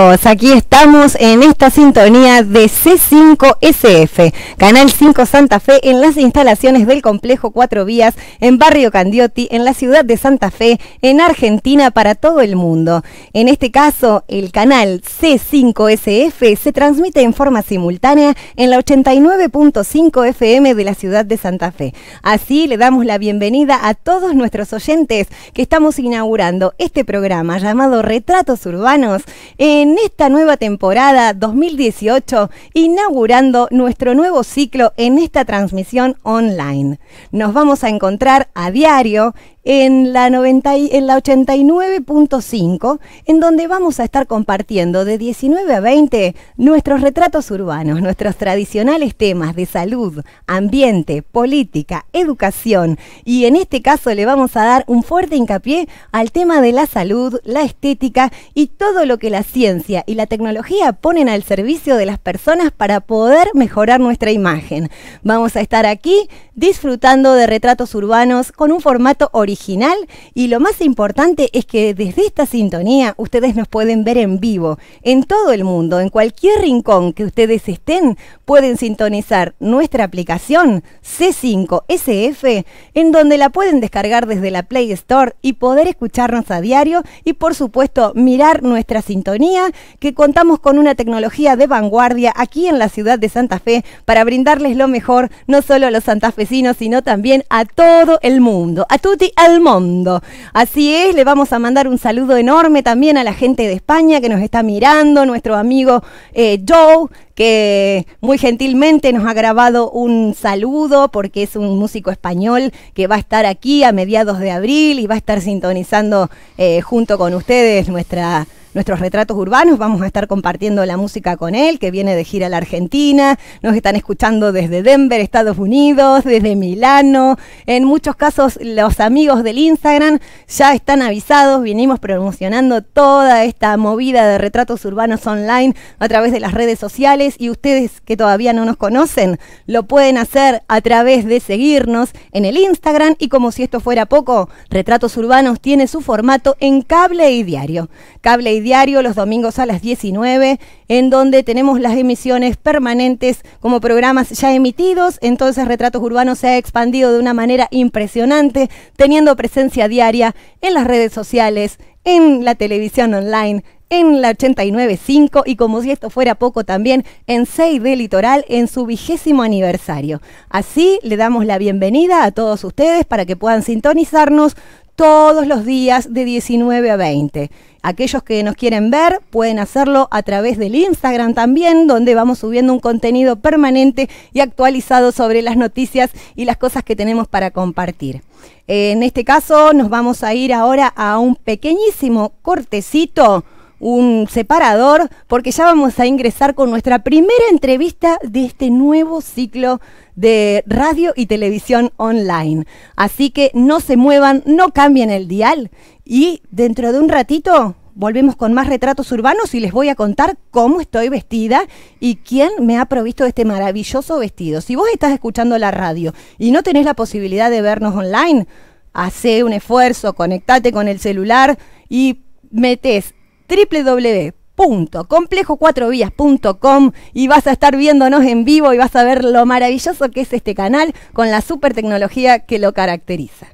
Aquí estamos en esta sintonía de C5SF, Canal 5 Santa Fe, en las instalaciones del complejo Cuatro Vías, en Barrio Candioti, en la ciudad de Santa Fe, en Argentina, para todo el mundo. En este caso, el canal C5SF se transmite en forma simultánea en la 89.5 FM de la ciudad de Santa Fe. Así le damos la bienvenida a todos nuestros oyentes que estamos inaugurando este programa llamado Retratos Urbanos en en esta nueva temporada 2018, inaugurando nuestro nuevo ciclo en esta transmisión online. Nos vamos a encontrar a diario en la, 90 en la 89.5, en donde vamos a estar compartiendo de 19 a 20 nuestros retratos urbanos, nuestros tradicionales temas de salud, ambiente, política, educación. Y en este caso le vamos a dar un fuerte hincapié al tema de la salud, la estética y todo lo que la ciencia y la tecnología ponen al servicio de las personas para poder mejorar nuestra imagen. Vamos a estar aquí disfrutando de retratos urbanos con un formato original. Y lo más importante es que desde esta sintonía ustedes nos pueden ver en vivo en todo el mundo, en cualquier rincón que ustedes estén, pueden sintonizar nuestra aplicación C5SF en donde la pueden descargar desde la Play Store y poder escucharnos a diario y por supuesto mirar nuestra sintonía que contamos con una tecnología de vanguardia aquí en la ciudad de Santa Fe para brindarles lo mejor no solo a los santafesinos sino también a todo el mundo. A tutti al mundo. Así es, le vamos a mandar un saludo enorme también a la gente de España que nos está mirando, nuestro amigo eh, Joe, que muy gentilmente nos ha grabado un saludo porque es un músico español que va a estar aquí a mediados de abril y va a estar sintonizando eh, junto con ustedes nuestra nuestros retratos urbanos. Vamos a estar compartiendo la música con él, que viene de gira a la Argentina. Nos están escuchando desde Denver, Estados Unidos, desde Milano. En muchos casos, los amigos del Instagram ya están avisados. Vinimos promocionando toda esta movida de retratos urbanos online a través de las redes sociales y ustedes que todavía no nos conocen, lo pueden hacer a través de seguirnos en el Instagram y como si esto fuera poco, Retratos Urbanos tiene su formato en cable y diario. Cable y diario los domingos a las 19, en donde tenemos las emisiones permanentes como programas ya emitidos. Entonces Retratos Urbanos se ha expandido de una manera impresionante, teniendo presencia diaria en las redes sociales, en la televisión online, en la 89.5 y como si esto fuera poco también en 6 de Litoral en su vigésimo aniversario. Así le damos la bienvenida a todos ustedes para que puedan sintonizarnos todos los días de 19 a 20. Aquellos que nos quieren ver pueden hacerlo a través del Instagram también, donde vamos subiendo un contenido permanente y actualizado sobre las noticias y las cosas que tenemos para compartir. En este caso nos vamos a ir ahora a un pequeñísimo cortecito un separador porque ya vamos a ingresar con nuestra primera entrevista de este nuevo ciclo de radio y televisión online. Así que no se muevan, no cambien el dial y dentro de un ratito volvemos con más retratos urbanos y les voy a contar cómo estoy vestida y quién me ha provisto este maravilloso vestido. Si vos estás escuchando la radio y no tenés la posibilidad de vernos online, hace un esfuerzo, conectate con el celular y metes www complejo4vías.com y vas a estar viéndonos en vivo y vas a ver lo maravilloso que es este canal con la super tecnología que lo caracteriza.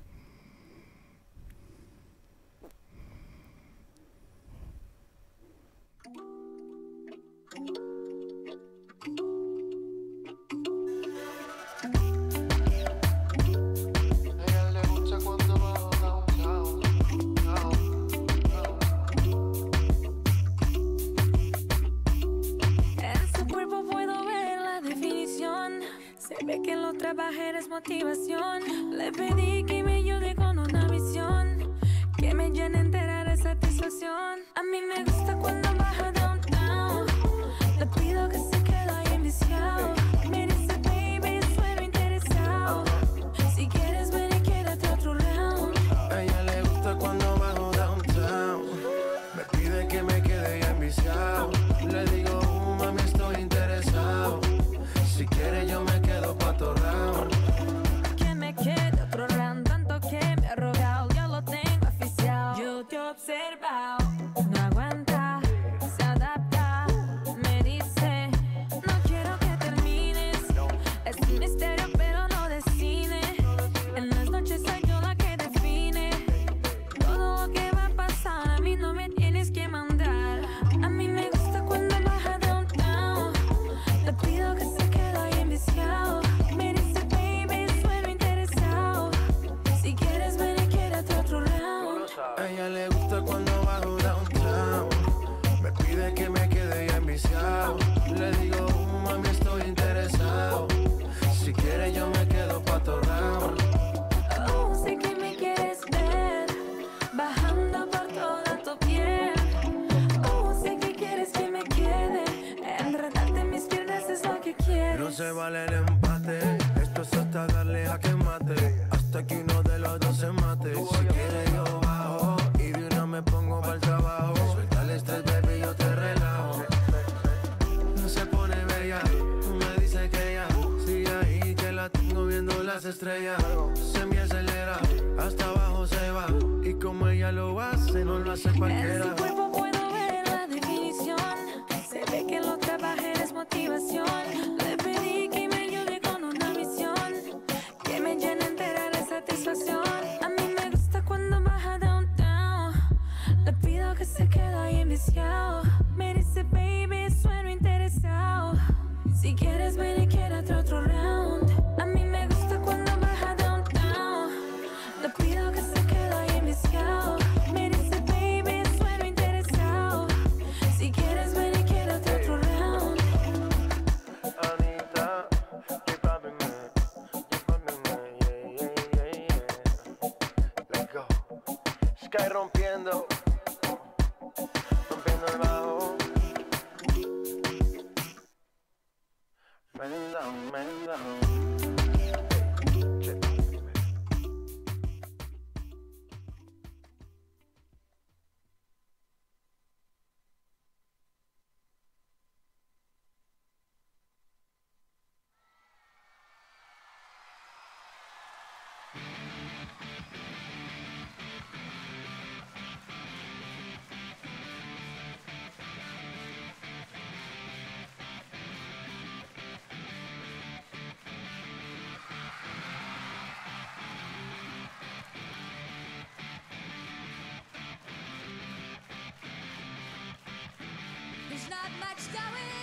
Ve que lo trabajé es motivación. Le pedí que me ayude con una misión. Que me llene entera de satisfacción. A mí me gusta cuando baja downtown. Le pido que se que me se vale el empate. Esto es hasta darle a que mate. Hasta que uno de los dos se mate. Si quiere yo bajo y de una me pongo para este el trabajo. Suelta el estrés, baby, yo te relajo. No se pone bella, me dice que ella sigue ahí, que la tengo viendo las estrellas. Se me acelera, hasta abajo se va. Y como ella lo hace, no lo hace cualquiera. En puedo ver la definición. Se ve que lo trabajé, es motivación. escucha y rompiendo, rompiendo el bajo. Bend down, bend down. touchdown.